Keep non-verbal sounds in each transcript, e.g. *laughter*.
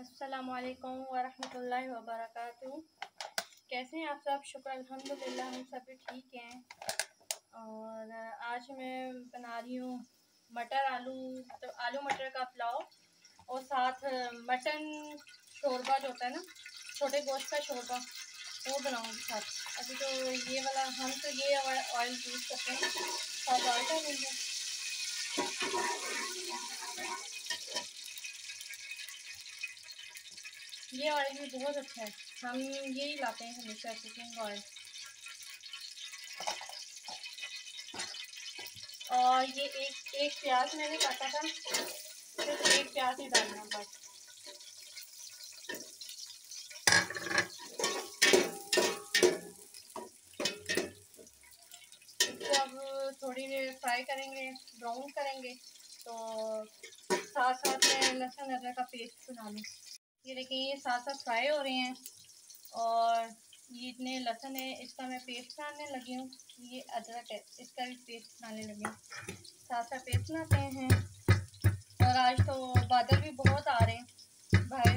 असलकम वरहमल वबरक कैसे हैं आप सब? शुक्र अल्हम्दुलिल्लाह, हम सभी ठीक हैं। और आज मैं बना रही हूँ मटर आलू मतलब आलू मटर का पुलाव और साथ मटन शोरबा जो होता है ना, छोटे गोश्त का शोरबा, वो बनाऊँगी साथ। अभी तो ये वाला, हम तो ये ऑयल यूज़ करते हैं। साथ ऑयल का ये ऑयल भी बहुत अच्छा है। हम यही लाते हैं हमेशा कुकिंग ऑयल और ये एक एक प्याज मैंने काटा था, सिर्फ़ एक प्याज ही डालना बस थोड़ी देर फ्राई करेंगे ब्राउन करेंगे तो साथ साथ में लहसुन अदरक का पेस्ट बना लें ये देखिए, ये साथ साथ फ्राई हो रहे हैं और ये इतने लहसुन है, इसका मैं पेस्ट बनाने लगी हूँ। ये अदरक है, इसका भी पेस्ट बनाने लगी हूँ। साथ साथ पेस्ट बनाते हैं। और आज तो बादल भी बहुत आ रहे हैं, भाई।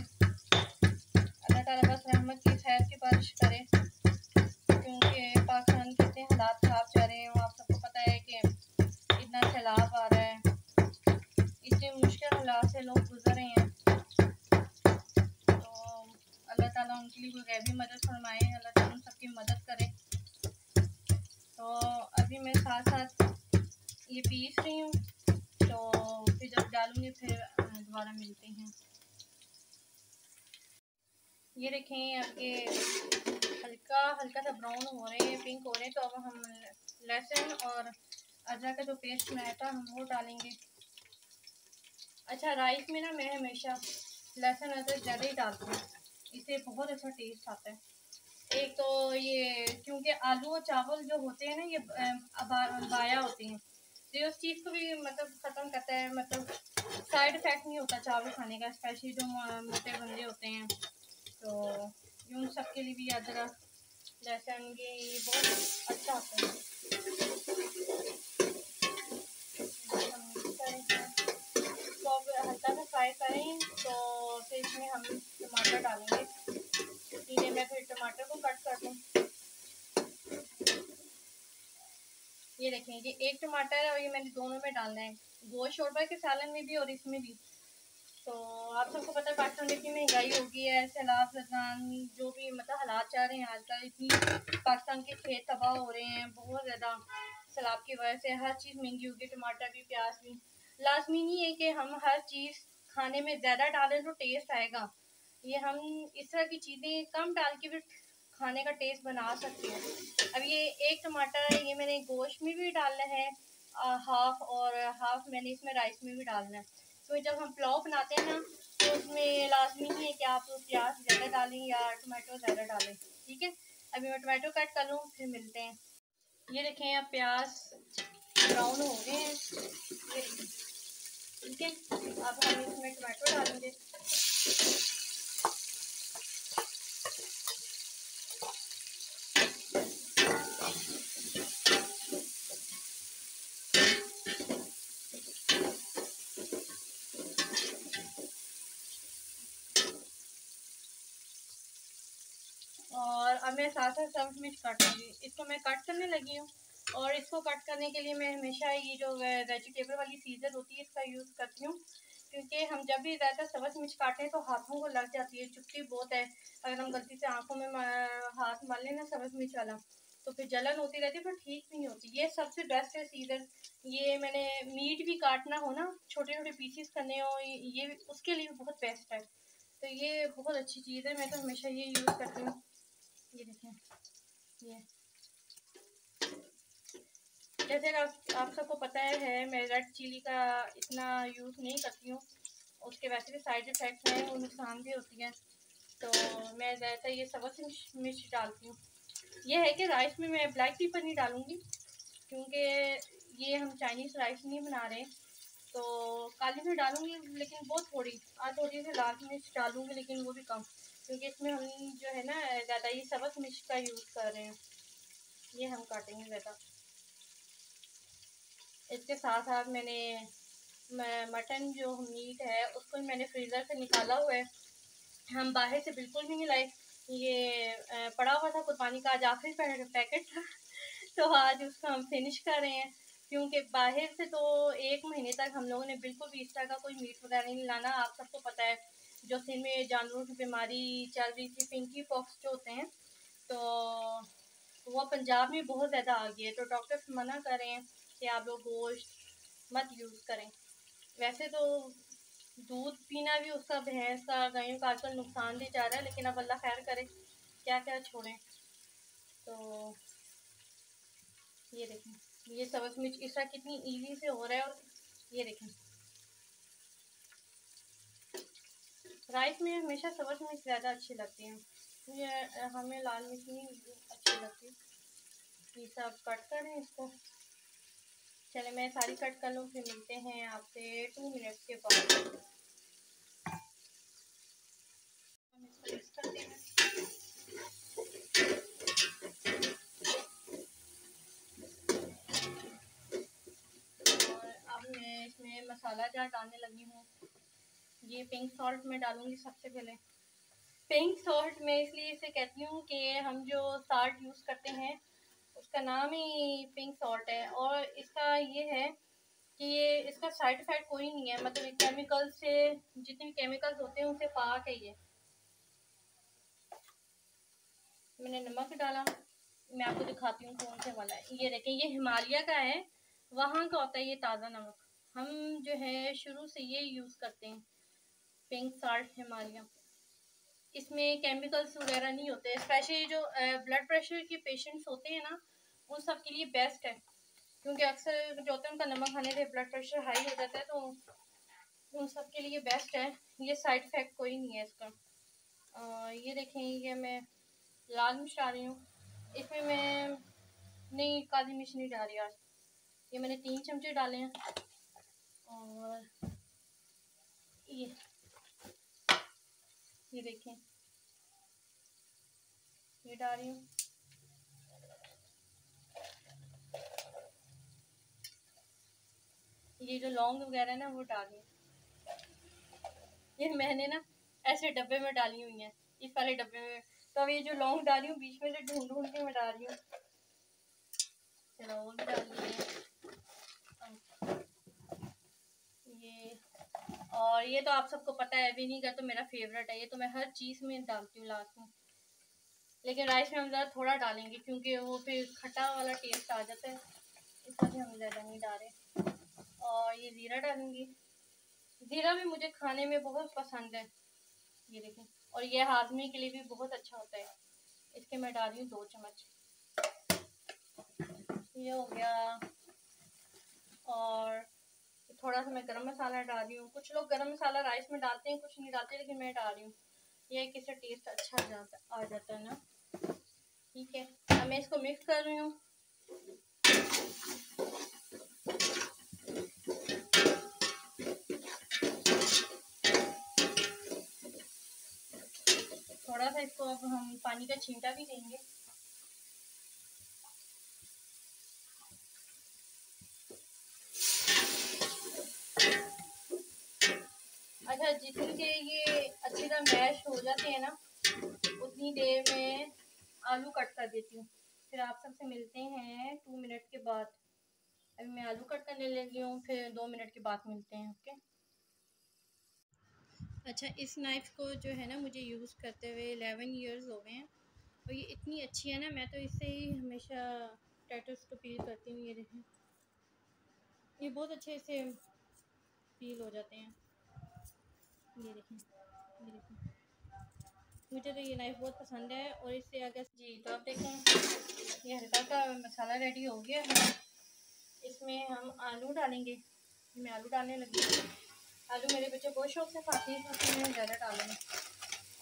अल्लाह ताला बस रहमत की खैर की बारिश करे, क्योंकि पाकिस्तान उनके लिए कोई गैबी मदद फरमाए, अल्लाह उन सबकी मदद करे। तो अभी मैं साथ साथ ये पीस रही हूँ तो फिर जब डालूँगी, फिर दोबारा मिलते हैं। ये देखें, आपके हल्का हल्का सा ब्राउन हो रहे हैं, पिंक हो रहे हैं तो अब हम लहसुन और अदरक का जो पेस्ट बनाया था, हम वो डालेंगे। अच्छा राइस में ना मैं हमेशा लहसुन, अदरक ज़्यादा ही डालती हूँ। इससे बहुत अच्छा टेस्ट आता है। एक तो ये, क्योंकि आलू और चावल जो होते हैं ना, ये बाया होते हैं। तो ये उस चीज़ को भी मतलब ख़त्म करता है मतलब साइड इफ़ेक्ट नहीं होता चावल खाने का स्पेशली जो मोटे बंदे होते हैं। तो यूँ सब के लिए भी अदरक, लहसुन, ये बहुत अच्छा होता है। तो हल्का सा फ्राई करें तो फिर इसमें हम टमाटर डालेंगे। इन्हें मैं फिर टमाटर को कट कर दूँ ये देखें, ये एक टमाटर है और ये मैंने दोनों में डालना है। गोश्त शोरबा के सालन में भी और इसमें भी। तो आप सबको पता है, पाकिस्तान में इतनी महँगाई हो गई है, सैलाब लजान जो भी मतलब हालात चाह रहे हैं आजकल, इतनी पाकिस्तान के खेत तबाह हो रहे हैं, बहुत ज़्यादा सैलाब की वजह से। हर चीज़ महँगी होगी टमाटर भी, प्याज भी। लाजमी नहीं है कि हम हर चीज़ खाने में ज़्यादा डालें तो टेस्ट आएगा। ये हम इस तरह की चीज़ें कम डाल के भी खाने का टेस्ट बना सकते हैं। अब ये एक टमाटर ये मैंने गोश्त में भी डालना है हाफ़ और हाफ़ मैंने इसमें राइस में भी डालना है। तो जब हम पुलाव बनाते हैं ना तो उसमें लाजमी है कि आप प्याज ज़्यादा डालें या टमाटो ज़्यादा डालें, ठीक है? अभी मैं टमाटो कट कर लूँ, फिर मिलते हैं। ये देखें आप प्याज ब्राउन हो गए हैं। ठीक है? अब हम इसमें टमाटो डालेंगे और अब मैं साथ साथ सब मिर्च काटूँगी। इसको मैं कट करने लगी हूँ और इसको कट करने के लिए मैं हमेशा ये जो वेजिटेबल वाली सीजर होती है, इसका यूज़ करती हूँ। क्योंकि हम जब भी ज़्यादा सब्ज़ मिर्च काटें तो हाथों को लग जाती है चुपती बहुत है। अगर हम गलती से आँखों में हाथ मार लें ना सब्ज़ मिर्च वाला तो फिर जलन होती रहती है, पर ठीक नहीं होती। ये सबसे बेस्ट है सीजर ये मैंने मीट भी काटना हो ना छोटे छोटे पीसीस करने हो, ये उसके लिए बहुत बेस्ट है। तो ये बहुत अच्छी चीज़ है, मैं तो हमेशा ये यूज़ करती हूँ। ये देखें, ये। जैसे आप आप सबको पता है मैं रेड चिली का इतना यूज़ नहीं करती हूँ। उसके वैसे भी साइड इफ़ेक्ट्स हैं, वो नुकसान भी होती हैं। तो मैं ज़्यादातर ये सबक मिर्च डालती हूँ। ये है कि राइस में मैं ब्लैक पेपर नहीं डालूँगी, क्योंकि ये हम चाइनीज़ राइस नहीं बना रहे तो काली मिर्च डालूँगी, लेकिन बहुत थोड़ी आज थोड़ी से लाल मिर्च डालूँगी, लेकिन वो भी कम। क्योंकि इसमें हम जो है ना, ज़्यादा ये सबक मिर्च का यूज़ कर रहे हैं। ये हम काटेंगे ज़्यादा। इसके साथ साथ मैंने मटन जो मीट है, उसको मैंने फ्रीज़र से निकाला हुआ है। हम बाहर से बिल्कुल भी नहीं लाए। ये पड़ा हुआ था कुर्बानी का, आज आखिरी पैकेट था। *laughs* तो आज उसको हम फिनिश कर रहे हैं। क्योंकि बाहर से तो एक महीने तक हम लोगों ने बिल्कुल भी इस तरह का कोई मीट वगैरह नहीं लाना। आप सबको पता है। जो सिर में जानवरों की बीमारी चल रही थी, पिंकी पॉक्स जो होते हैं तो वो पंजाब में बहुत ज़्यादा आ गई है। तो डॉक्टर्स मना कर रहे हैं कि आप लोग गोश्त मत यूज़ करें। वैसे तो दूध पीना भी उसका भैंस का गायों का आजकल नुकसान दे जा रहा है, लेकिन अब अल्लाह खैर करे क्या क्या छोड़ें। तो ये देखें, ये सब्ज़ मिर्च इस कितनी ईजी से हो रहा है और ये देखें। राइस में हमेशा सब्ज़ मिर्च ज़्यादा अच्छी लगती है। ये हमें लाल मिर्च नहीं अच्छी लगती ये सब कट करें इसको। चले, मैं सारी कट कर लूँ, फिर मिलते हैं आपसे टू मिनट्स के बाद। मसाला जार डालने लगी हूँ। ये पिंक सॉल्ट में डालूँगी सबसे पहले। पिंक सॉल्ट में इसलिए इसे कहती हूँ कि हम जो साल्ट यूज़ करते हैं, उसका नाम ही पिंक सॉल्ट है। और इसका ये है कि ये, इसका साइड इफ़ेक्ट कोई नहीं है मतलब केमिकल से, जितने भी केमिकल्स होते हैं, उनसे पाक है ये। मैंने नमक डाला। मैं आपको दिखाती हूँ कौन से वाला है। ये देखें, ये हिमालय का है, वहाँ का होता है ये ताज़ा नमक। हम जो है, शुरू से ये यूज़ करते हैं। पिंक साल्ट हिमालय इसमें केमिकल्स वगैरह नहीं होते स्पेशली जो ब्लड प्रेशर के पेशेंट्स होते हैं ना उन सब के लिए बेस्ट है। क्योंकि अक्सर जो होते हैं उनका नमक खाने से ब्लड प्रेशर हाई हो जाता है तो उन सब के लिए बेस्ट है। ये साइड इफ़ेक्ट कोई नहीं है इसका। आ, ये देखें ये मैं लाल मिर्च डाल रही हूँ। इसमें मैं नहीं काली मिर्च नहीं डाल रही आज। ये मैंने तीन चमचे डाले हैं। और ये ये देखें। ये डाल रही हूँ। ये जो लौंग वगैरह ना, वो डाली ये मैंने ना ऐसे डब्बे में डाली हुई हैं, इस वाले डब्बे में। तो अब ये जो लौंग डाली हूँ, बीच में से ढूंढ ढूंढ के मैं डाल रही हूँ। चलो, वो भी डाल दी ये और ये तो आप सबको पता है विनीगर तो मेरा फेवरेट है, ये तो मैं हर चीज़ में डालती हूँ लास्ट में लेकिन राइस में हम ज़्यादा थोड़ा डालेंगे, क्योंकि वो फिर खट्टा वाला टेस्ट आ जाता है इस वजह हम ज़्यादा नहीं डालें। और ये ज़ीरा डालूँगी। ज़ीरा भी मुझे खाने में बहुत पसंद है, ये देखें और ये हाजमे के लिए भी बहुत अच्छा होता है। इसके मैं डाल हूँ दो चम्मच। ये हो गया। और थोड़ा सा मैं गरम मसाला डाल रही हूँ। कुछ लोग गरम मसाला राइस में डालते हैं, कुछ नहीं डालते, लेकिन मैं डाल रही हूँ। ये किससे टेस्ट अच्छा जाता, आ जाता है ना। ठीक है, अब मैं इसको मिक्स कर रही हूँ। थोड़ा सा इसको अब हम पानी का छींटा भी देंगे। जितनी देर ये अच्छी तरह मैश हो जाते हैं ना, उतनी देर में आलू कट कर देती हूँ। फिर आप सबसे मिलते हैं टू मिनट के बाद। अभी मैं आलू कट करने लगी हूँ, फिर दो मिनट के बाद मिलते हैं ओके अच्छा इस नाइफ़ को जो है ना, मुझे यूज़ करते हुए एलेवन ईयर्स हो गए हैं। और ये इतनी अच्छी है ना, मैं तो इससे ही हमेशा टैटूस को पील करती हूँ, ये देखें। ये बहुत अच्छे से पील हो जाते हैं। ये देखें ये देखें मुझे तो ये नाइफ़ बहुत पसंद है और इससे अगर जी तो आप देखें, ये हल्का का मसाला रेडी हो गया है। इसमें हम आलू डालेंगे। मैं आलू डालने लगी आलू मेरे बच्चे बहुत शौक से खाते हैं इसमें मैं ज़्यादा डालूँगी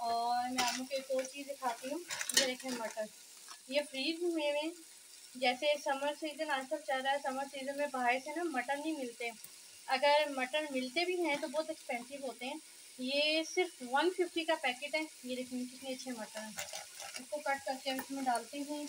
और मैं आलू की एक और चीज़ खाती हूँ। ये देखें, मटर। ये फ्रीज में जैसे समर सीज़न आजकल चल रहा है समर सीज़न में बाहर से ना मटर नहीं मिलते। अगर मटर मिलते भी हैं तो बहुत एक्सपेंसिव होते हैं। ये सिर्फ़ वन फिफ्टी का पैकेट है। ये देखिए कितने अच्छे मटर। हैं इसको कट करके हम इसमें डालते हैं हूँ।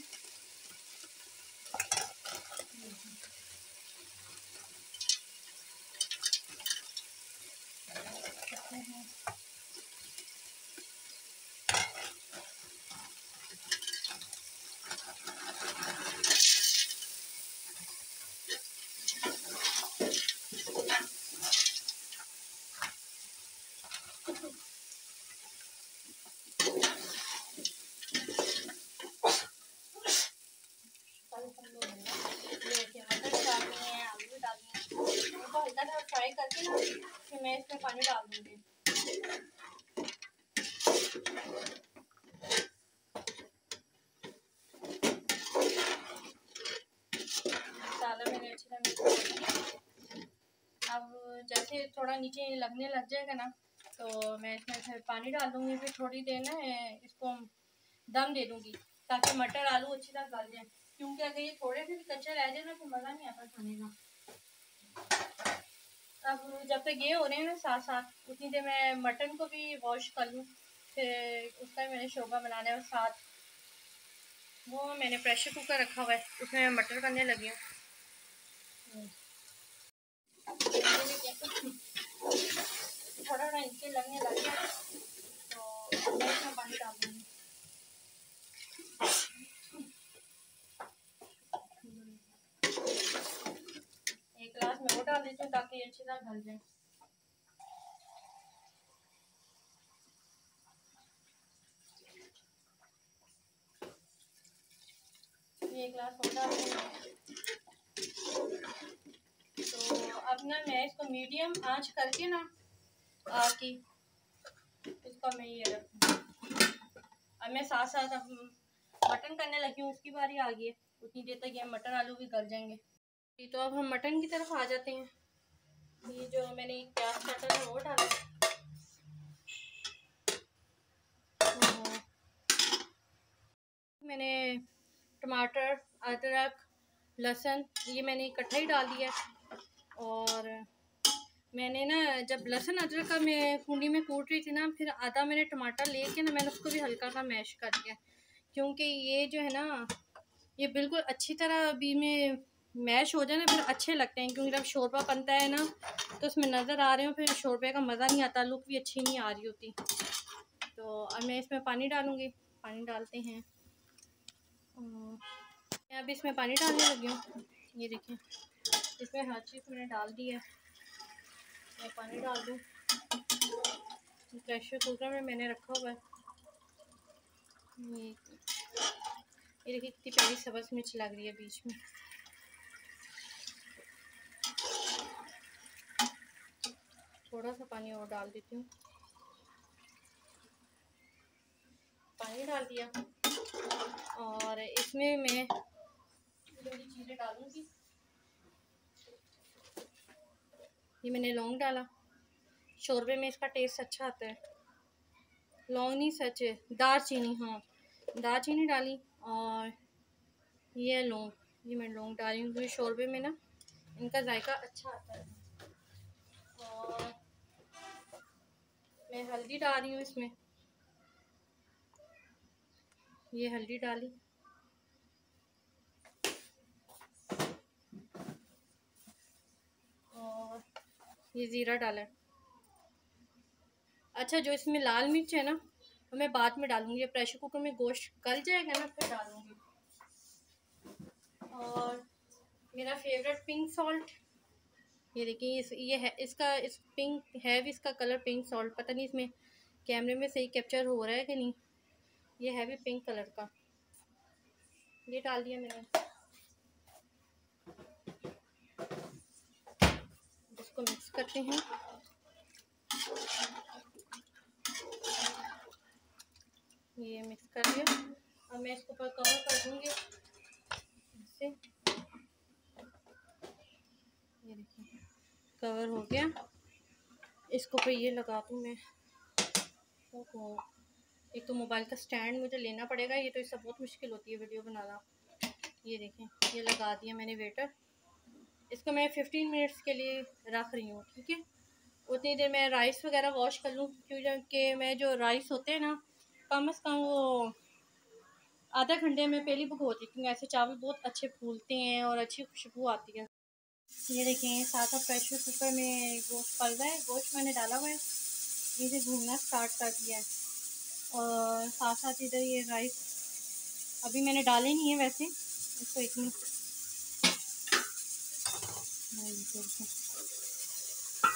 थोड़ा नीचे लगने लग जाएगा ना तो मैं इसमें फिर पानी डाल दूँगी, फिर थोड़ी देर ना इसको दम दे दूँगी, ताकि मटर आलू अच्छी तरह गल जाए। क्योंकि अगर ये थोड़े से भी कच्चा रह जाए ना तो मज़ा नहीं आता खाने का। अब जब तक ये हो रहे हैं ना साथ साथ उतनी देर मैं मटन को भी वॉश कर लूँ, फिर उसका मैंने शोबा बनाना है और साथ वो मैंने प्रेशर कुकर रखा हुआ है, उसमें मटर करने लगी हूँ। थोड़ा थोड़ा इनके लगने लग तो मैं इसमें पानी डाल दूँगी। एक गिलास में वो डाल देती हूँ ताकि अच्छी तरह गल जाए। ये गिलास और डाल तो अब ना मैं इसको मीडियम आँच करके ना आके इसको मैं ये रखूँ अब मैं साथ साथ अब मटन करने लगी हूँ, उसकी बारी आ गई है। उतनी देर तक ये मटन आलू भी गल जाएँगे। तो अब हम मटन की तरफ़ आ जाते हैं। ये जो मैंने प्याज काटा था, वो डाला। मैंने टमाटर, अदरक, लहसुन, ये मैंने इकट्ठा ही डाल दिया और मैंने ना, जब लहसुन अदरक का मैं कुंडी में कूट रही थी ना, फिर आधा मैंने टमाटर लेके ना मैंने उसको भी हल्का सा मैश कर दिया क्योंकि ये जो है ना, ये बिल्कुल अच्छी तरह अभी में मैश हो जाए ना, फिर अच्छे लगते हैं। क्योंकि जब शोरबा बनता है ना तो उसमें नज़र आ रहे हो, फिर शोरबे का मज़ा नहीं आता, लुक भी अच्छी नहीं आ रही होती। तो अब मैं इसमें पानी डालूँगी। पानी डालते हैं। मैं अभी इसमें पानी डालने लगी हूँ। ये देखिए, इसमें हर चीज़ मैंने डाल दी है। मैं पानी डाल दूँ। प्रेशर कुकर में मैंने रखा हुआ है। ये देखिए कितनी प्यारी सब्ज़ मिर्च लग रही है बीच में। थोड़ा सा पानी और डाल देती हूँ। पानी डाल दिया। और इसमें मैं चीज़ें डालूँगी। ये मैंने लौंग डाला। शोरबे में इसका टेस्ट अच्छा आता है। लौंग नहीं, सच है। दार चीनी हाँ। दार चीनी डाली और ये लौंग। ये मैं लौंग डाली हूँ। क्योंकि शोरबे में ना इनका जायका अच्छा आता है। और मैं हल्दी डाल रही हूँ इसमें। ये हल्दी डाली। और ये ज़ीरा डाला। अच्छा जो इसमें लाल मिर्च है ना तो मैं बाद में डालूँगी। प्रेशर कुकर में गोश्त गल जाएगा ना, फिर डालूँगी। और मेरा फेवरेट पिंक सॉल्ट ये देखिए, इस, ये है, इसका, इस पिंक है भी इसका कलर पिंक सॉल्ट पता नहीं इसमें कैमरे में सही कैप्चर हो रहा है कि नहीं। ये है भी पिंक कलर का। ये डाल दिया मैंने। इसको मिक्स करते हैं। ये मिक्स कर दिया अब मैं इसको ऊपर कवर कर दूँगी। इससे ये देखिए कवर हो गया। इसको पे ये लगा दूँ मैं। ओहो, एक तो मोबाइल का स्टैंड मुझे लेना पड़ेगा। ये तो इससे बहुत मुश्किल होती है वीडियो बनाना। ये देखें, ये लगा दिया मैंने वेटर इसको मैं फिफ्टीन मिनट्स के लिए रख रही हूँ, ठीक है? उतनी देर मैं राइस वगैरह वॉश कर लूँ, क्योंकि मैं जो राइस होते हैं ना, कम अज़ कम वो आधा घंटे में पहली होती क्योंकि ऐसे चावल बहुत अच्छे फूलते हैं और अच्छी खुशबू आती है। ये देखें साथ साथ प्रेशर कुकर में गोश्त पल रहा है, गोश्त मैंने डाला हुआ है। इसे घूमना स्टार्ट कर दिया है। और साथ साथ इधर ये राइस अभी मैंने डाले नहीं है वैसे, इसको एक मिनट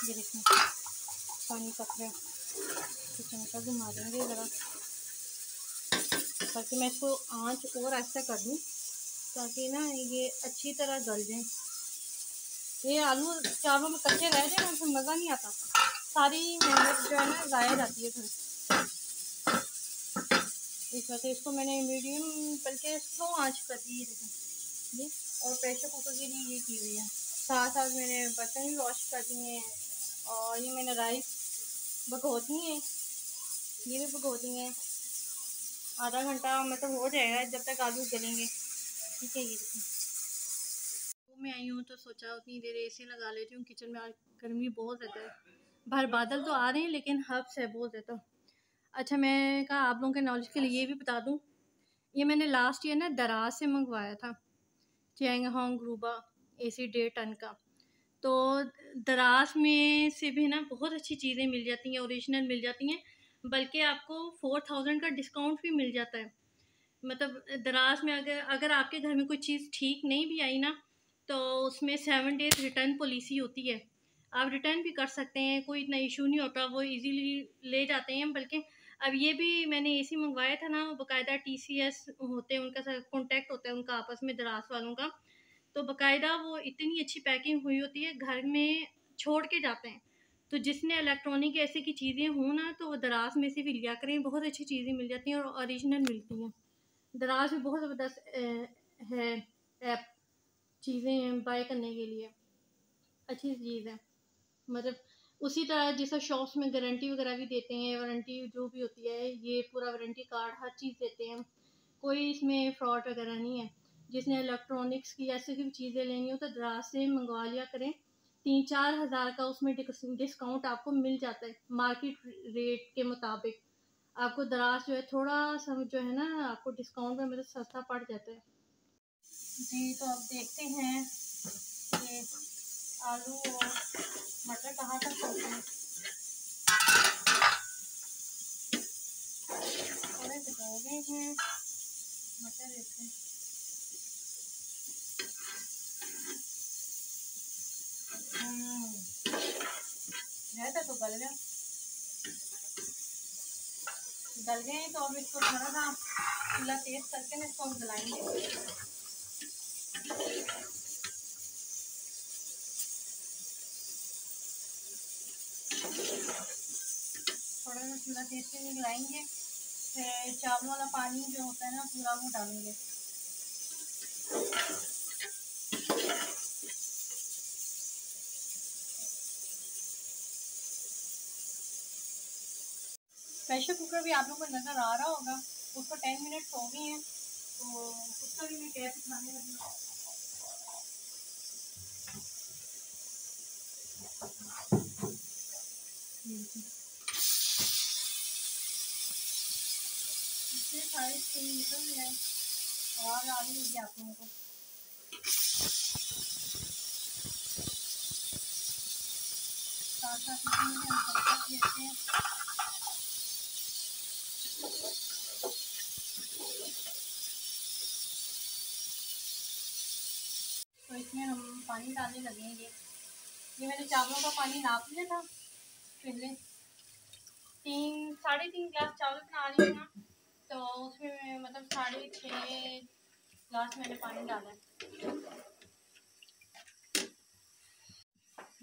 ये देखें पानी पक रहा है किचन का घुमा देंगे ज़रा ताकि मैं इसको आँच और ऐसा कर दूँ, ताकि ना ये अच्छी तरह गल जाए। ये आलू चावलों में कच्चे रह जाए ना मज़ा नहीं आता। सारी मेहनत जो है ना, ज़ाया जाती है फिर। इस वजह से इसको मैंने मीडियम बल्कि स्लो आँच कर दी है। ये और प्रेशर कुकर के लिए ये की हुई है। साथ साथ मैंने बर्तन भी वॉश कर दिए हैं और ये मैंने राइस भगोती हैं, ये भी भगोती हैं। आधा घंटा मतलब हो जाएगा, जब तक आलू गलेंगे। ठीक है, ये देखिए मैं आई हूँ तो सोचा उतनी देर ए लगा लेती हूँ, किचन में गर्मी बहुत ज़्यादा है। बाहर बादल तो आ रहे हैं, लेकिन हब्स है बहुत ज़्यादा। अच्छा मैं कहा आप लोगों के नॉलेज के लिए ये भी बता दूँ। ये मैंने लास्ट ईयर ना दराज से मंगवाया था चैंग होंग ग्रूबा ए सी डेढ़ टन का। तो दराज में से भी ना बहुत अच्छी चीज़ें मिल जाती हैं, ओरिजिनल मिल जाती हैं, बल्कि आपको फोर थाउज़ेंड का डिस्काउंट भी मिल जाता है। मतलब दराज में अगर अगर आपके घर में कोई चीज़ ठीक नहीं भी आई ना तो उसमें सेवन डेज़ रिटर्न पॉलिसी होती है। आप रिटर्न भी कर सकते हैं, कोई इतना इशू नहीं होता, वो इजीली ले जाते हैं, बल्कि अब ये भी मैंने एसी मंगवाया था ना बाकायदा एस होते हैं, उनका कॉन्टेक्ट होता है उनका, आपस में दराज वालों का। तो बाकायदा वो इतनी अच्छी पैकिंग हुई होती है, घर में छोड़ के जाते हैं। तो जिसने इलेक्ट्रॉनिक ऐसे की चीज़ें हों ना तो वो दराज में से भी लिया करें। बहुत अच्छी चीज़ें मिल जाती हैं और ओरिजिनल मिलती हैं। दराज भी बहुत ज़बरदस्त है, ऐप चीज़ें बाय करने के लिए। अच्छी चीज़ है। मतलब उसी तरह जैसा शॉप्स में गारंटी वगैरह भी देते हैं वारंटी जो भी होती है, ये पूरा वारंटी कार्ड हर चीज़ देते हैं। कोई इसमें फ्रॉड वगैरह नहीं है। जिसने इलेक्ट्रॉनिक्स की ऐसी भी चीज़ें लेनी हो तो दराज से मंगवा लिया करें। तीन चार हज़ार का उसमें डिस्काउंट आपको मिल जाता है मार्केट रेट के मुताबिक। आपको दराज जो है थोड़ा सा जो है ना आपको डिस्काउंट में मतलब सस्ता पड़ जाता है। जी तो अब देखते हैं आलू और मटर कहाँ तक पहुँचे थोड़े हो गए हैं मटर हम्म, रहता तो गल गया। गल गए तो अब इसको थोड़ा सा चूल्हा तेज करके ना इसको हम गलाएँगे थोड़ा सा चूल्हा तेज से निकलाएँगे फिर चावल वाला पानी जो होता है ना, पूरा वो डालेंगे। प्रेशर कुकर भी आप लोगों को नज़र आ रहा होगा। उसको टेन मिनट्स हो गए हैं। तो उसका भी मैं कैसे खाने लगी सारी स्किन निकल जाए और आ रही होगी आप लोगों को। साथ साथ हम तड़का देते हैं। इसमें हम पानी डालने लगेंगे ये। मैंने चावलों का पानी नाप लिया था, पहले। तीन, साढ़े तीन गिलास चावल बना रही हूँ तो उसमें मतलब साढ़े छः ग्लास मैंने पानी डाला है।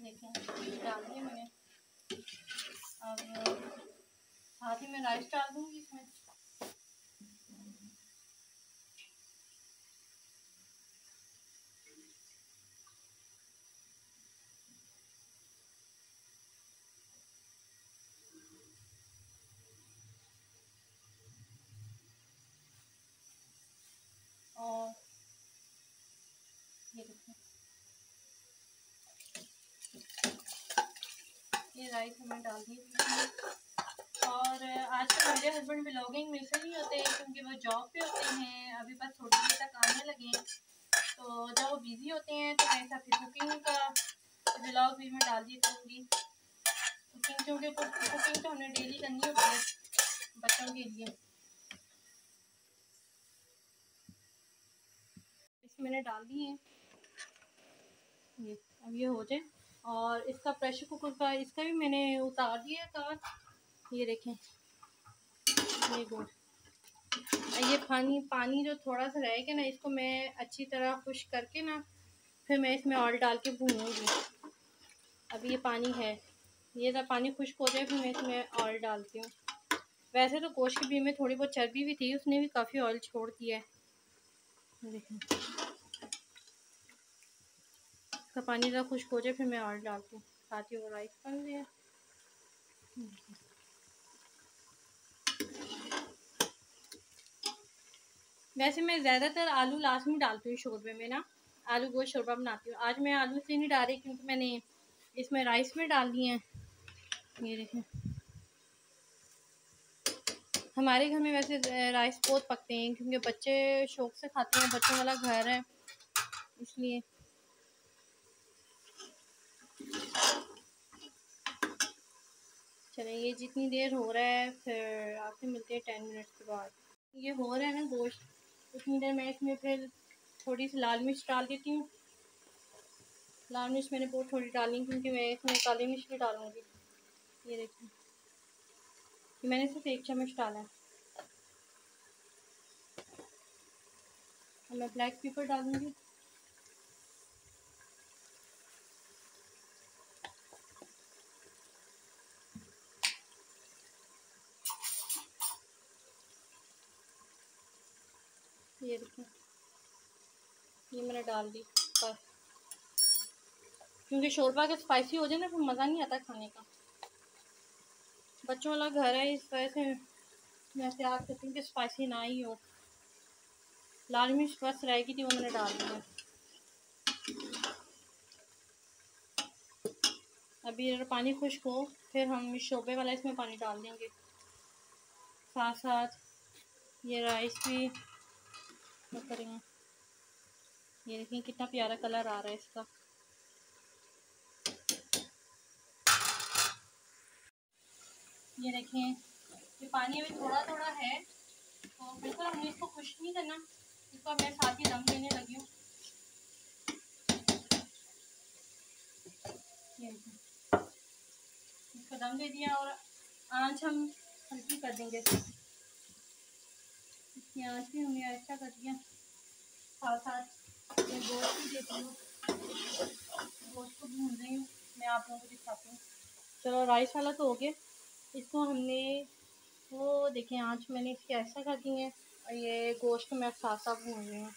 देखें, डाल दिया मैंने। अब साथ ही मैं राइस डाल दूँगी इसमें ये राइस हमें डाल दी और आजकल मेरे हस्बैंड ब्लॉगिंग में से नहीं होते क्योंकि वो जॉब पे होते हैं। अभी बस थोड़ी देर तक आने लगे हैं। तो जब वो बिज़ी होते हैं तो मैं साथ कुकिंग का ब्लॉग भी मैं डाल दी करूँगी कुकिंग क्योंकि कुकिंग तो हमें डेली करनी होती है बच्चों के लिए। मैंने डाल दिए ये, अब ये हो जाए। और इसका प्रेशर कुकर का, इसका भी मैंने उतार दिया कवर ये देखें। ये गुड़ ये पानी पानी जो थोड़ा सा रहेगा ना, इसको मैं अच्छी तरह खुश करके ना, फिर मैं इसमें ऑयल डाल के भूनूँगी। अभी ये पानी है। ये जब पानी खुश्क हो जाए, फिर मैं इसमें ऑयल डालती हूँ। वैसे तो गोश्त के भी में थोड़ी बहुत चर्बी भी थी, उसने भी काफ़ी ऑयल छोड़ दिया है। देखें। इसका पानी ज़रा खुश्क हो जाए, फिर मैं और डालती हूँ। साथ ही वो राइस बन गया। वैसे मैं ज़्यादातर आलू लास्ट में डालती हूँ शोरबे में ना। आलू गोश्त शोरबा बनाती हूँ। आज मैं आलू से नहीं डाल रही क्योंकि मैंने इसमें राइस में डाल दिए हैं। ये देखें। हमारे घर में वैसे राइस बहुत पकते हैं क्योंकि बच्चे शौक से खाते हैं। बच्चों वाला घर है, इसलिए चलें, ये जितनी देर हो रहा है, फिर आपसे मिलते हैं टेन मिनट्स के बाद। ये हो रहा है ना गोश्त, उतनी देर मैं इसमें फिर थोड़ी सी लाल मिर्च डाल देती हूँ। लाल मिर्च मैंने बहुत थोड़ी डाली क्योंकि मैं इसमें काली मिर्च भी डालूँगी। ये देखिए मैंने सिर्फ़ एक चम्मच डाला है। मैं ब्लैक पेपर डालूँगी। ये देखिए ये मैंने डाल दी, बस। क्योंकि शोरबा का स्पाइसी हो जाए ना, फिर मज़ा नहीं आता खाने का। बच्चों वाला घर है, इस वजह से मैं तैयार करती हूँ कि स्पाइसी ना ही हो। लाल मिर्च बस रहेगी थी, वो मैंने डाल दिया अभी अगर पानी खुश्क हो, फिर हम शोबे वाला इसमें पानी डाल देंगे। साथ साथ ये राइस भी करेंगे। ये देखिए कितना प्यारा कलर आ रहा है इसका। ये देखें ये पानी अभी थोड़ा थोड़ा है तो बिल्कुल हमने इसको खुश नहीं करना। इसको मैं साथ ही दम देने लगी हूँ। इसको दम दे दिया और आँच हम हल्की कर देंगे। आँच भी हमने ऐसा कर दिया। साथ साथ मैं गोश्त भी देती हूँ गोश्त को भून रही हूँ, मैं आप लोगों को दिखाती हूँ। चलो, राइस वाला तो हो गया। इसको हमने, वो देखें, आज मैंने इसकी ऐसा कर दी है, और ये गोश्त मैं साथ साथ भून रही हूँ।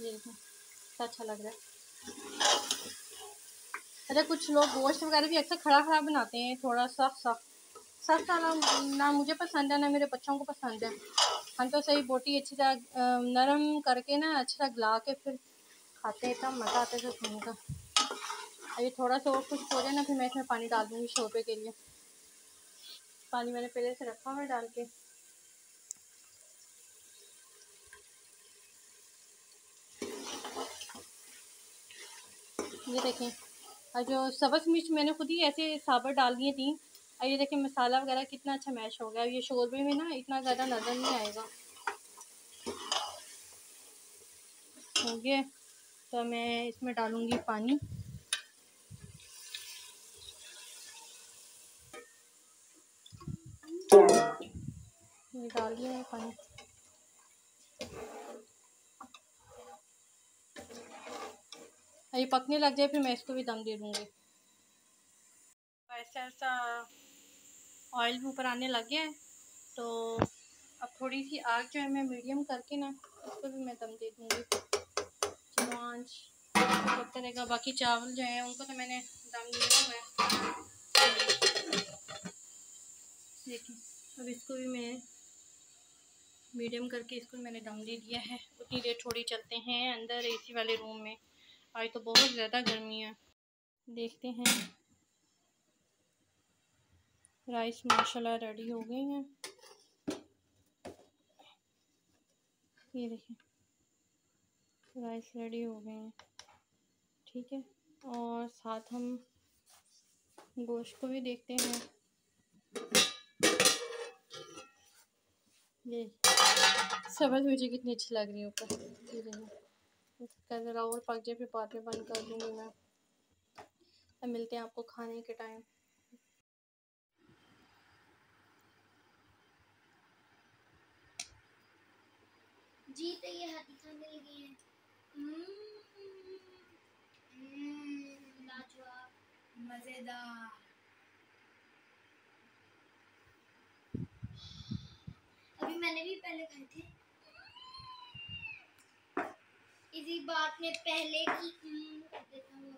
ये देखें अच्छा लग रहा है। अच्छा कुछ लोग गोश्त वगैरह भी अक्सर खड़ा खड़ा बनाते हैं थोड़ा सख्त सख्त सख्त खाना ना मुझे पसंद है, ना मेरे बच्चों को पसंद है। हम तो सही बोटी अच्छी तरह नरम करके ना अच्छा गला के फिर खाते हैं, इतना मज़ा आता है खाने का। अभी थोड़ा सा और कुछ हो जाए ना, फिर मैं इसमें पानी डाल दूँगी शोरबे के लिए। पानी मैंने पहले से रखा हुआ डाल के। ये देखें। और जो सब्ज़ मिर्च मैंने खुद ही ऐसे साबर डाल दिए थी और ये देखें मसाला वगैरह कितना अच्छा मैश हो गया। ये शोरबे में ना इतना ज़्यादा नज़र नहीं आएगा। हो गया तो मैं इसमें डालूँगी पानी। डाल दिया पानी। ये पकने लग जाए, फिर मैं इसको भी दम दे दूँगी। ऐसा ऐसा ऑयल भी ऊपर आने लग गया है तो अब थोड़ी सी आग जो है मैं मीडियम करके ना इसको भी मैं दम दे दूँगी। चलो आँच बाकी चावल जो है, उनको तो मैंने दम दिया हुआ है। देखिए अब इसको भी मैं मीडियम करके इसको मैंने दम दे दिया है। उतनी देर थोड़ी चलते हैं अंदर एसी वाले रूम में। आज तो बहुत ज़्यादा गर्मी है। देखते हैं। राइस माशाल्लाह रेडी हो गए हैं। ये देखें। राइस रेडी हो गए हैं। ठीक है। और साथ हम गोश्त को भी देखते हैं। ये। समझ मुझे कितनी अच्छी लग रही है ऊपर। इसका ज़रा और पक जाए फिर बाद में बंद कर दूँगी मैं। अब मिलते हैं आपको खाने के टाइम। जी तो ये हाथी मिल गई है। हम्म, मज़ेदार। अभी मैंने भी पहले खाए थे। इसी बात में पहले की हम्म, देता हूँ